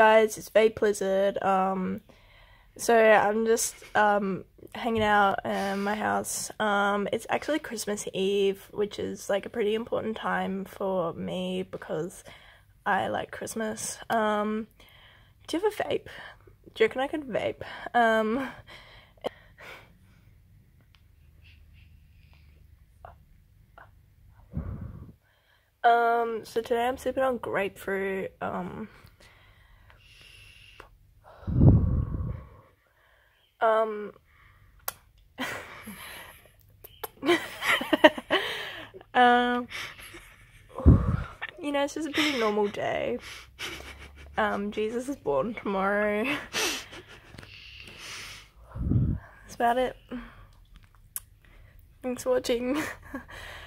guys it's Vape Lizard um so i'm just um hanging out in my house. Um it's actually christmas eve which is like a pretty important time for me because i like christmas. Um do you have a vape? Do you reckon i could vape? Um um so today i'm sipping on grapefruit um Um. um. You know, it's just a pretty normal day. Um, Jesus is born tomorrow. That's about it. Thanks for watching.